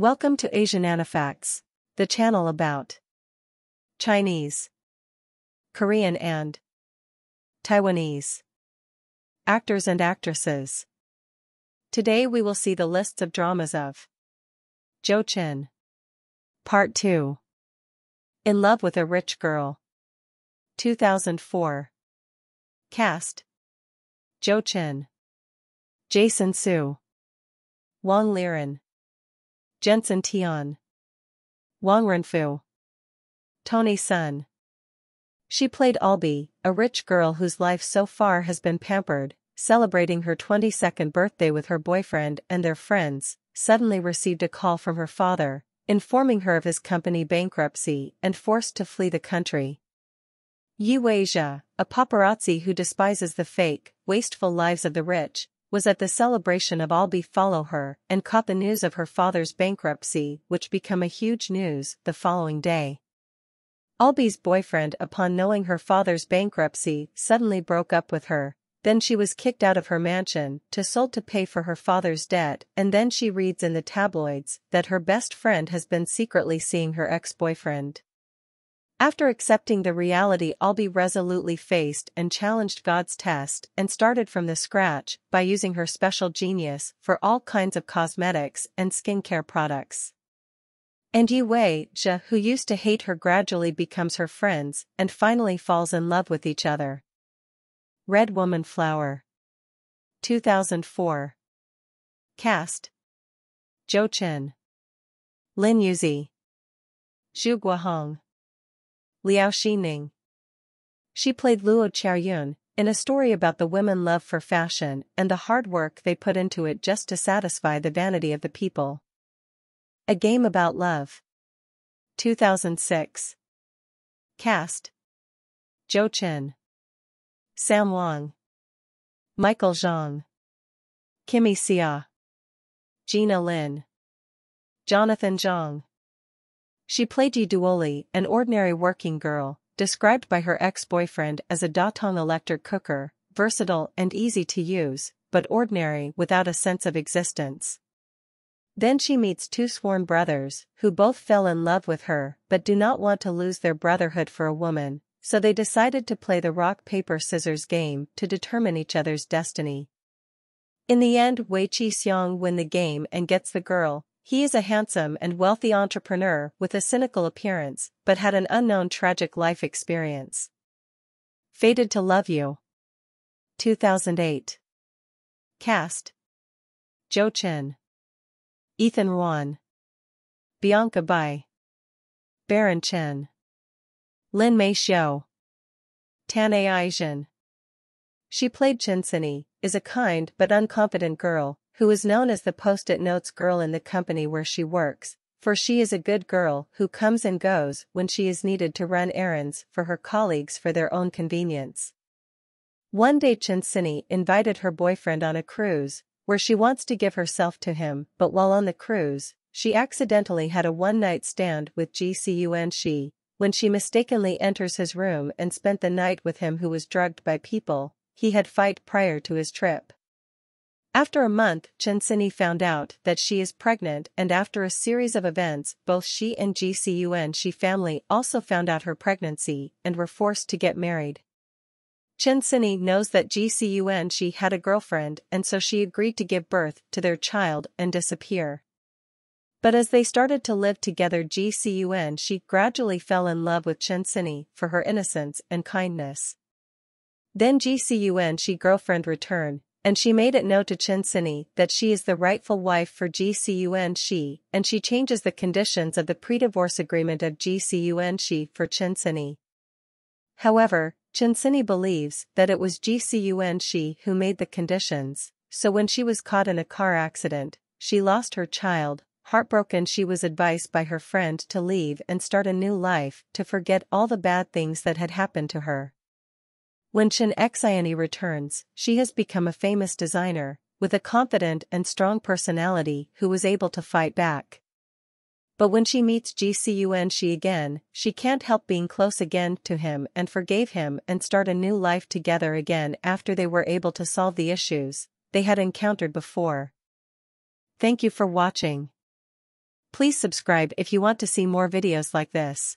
Welcome to Asian Anifacts, the channel about Chinese, Korean and Taiwanese actors and actresses. Today we will see the lists of dramas of Joe Chen. Part 2 In Love with a Rich Girl 2004 Cast Joe Chen Jason Hsu Wang Liren Jensen Tian. Wang Renfu. Tony Sun. She played Albi, a rich girl whose life so far has been pampered, celebrating her 22nd birthday with her boyfriend and their friends, suddenly received a call from her father, informing her of his company bankruptcy and forced to flee the country. Yi Weijia, a paparazzi who despises the fake, wasteful lives of the rich, was at the celebration of Albi follow her and caught the news of her father's bankruptcy which became a huge news the following day. Albi's boyfriend upon knowing her father's bankruptcy suddenly broke up with her, then she was kicked out of her mansion to sold to pay for her father's debt and then she reads in the tabloids that her best friend has been secretly seeing her ex-boyfriend. After accepting the reality Albi resolutely faced and challenged God's test and started from the scratch by using her special genius for all kinds of cosmetics and skincare products. And Yi Wei Jia who used to hate her gradually becomes her friends and finally falls in love with each other. Red Woman Flower 2004 Cast Joe Chen Lin Yuzi Zhu Guohong Liao Xining. She played Luo Qiaoyun in a story about the women love for fashion and the hard work they put into it just to satisfy the vanity of the people. A Game About Love. 2006 Cast. Joe Chen. Sam Wang. Michael Zhang. Kimi Hsia. Gina Lin. Jonathan Zhang she played Yi Duoli, an ordinary working girl, described by her ex-boyfriend as a Datong electric cooker, versatile and easy to use, but ordinary without a sense of existence. Then she meets two sworn brothers, who both fell in love with her but do not want to lose their brotherhood for a woman, so they decided to play the rock-paper-scissors game to determine each other's destiny. In the end Wei Chi Xiong win the game and gets the girl, he is a handsome and wealthy entrepreneur with a cynical appearance, but had an unknown tragic life experience. Fated to Love You. 2008 Cast. Joe Chen Ethan Ruan Bianca Bai. Baron Chen Lin Mei Xiu Tan Aijin She played Chen Sini, is a kind but unconfident girl, who is known as the post-it notes girl in the company where she works, for she is a good girl who comes and goes when she is needed to run errands for her colleagues for their own convenience. One day Chinsini invited her boyfriend on a cruise, where she wants to give herself to him, but while on the cruise, she accidentally had a one-night stand with Ji Cunxi, when she mistakenly enters his room and spent the night with him who was drugged by people he had fight prior to his trip. After a month Chensini found out that she is pregnant and after a series of events both she and Ji Cunxi family also found out her pregnancy and were forced to get married. Chensini knows that Ji Cunxi had a girlfriend and so she agreed to give birth to their child and disappear. But as they started to live together Ji Cunxi gradually fell in love with Chensini for her innocence and kindness. Then Ji Cunxi girlfriend returned and she made it known to Chen Sini that she is the rightful wife for Ji Cunxi, and she changes the conditions of the pre-divorce agreement of Ji Cunxi for Chen Sini. However, Chen Sini believes that it was Ji Cunxi who made the conditions, so when she was caught in a car accident, she lost her child, heartbroken she was advised by her friend to leave and start a new life to forget all the bad things that had happened to her. When Chen Xiani returns, she has become a famous designer, with a confident and strong personality who was able to fight back. But when she meets Ji Cunxi again, she can't help being close again to him and forgave him and start a new life together again after they were able to solve the issues they had encountered before. Thank you for watching. Please subscribe if you want to see more videos like this.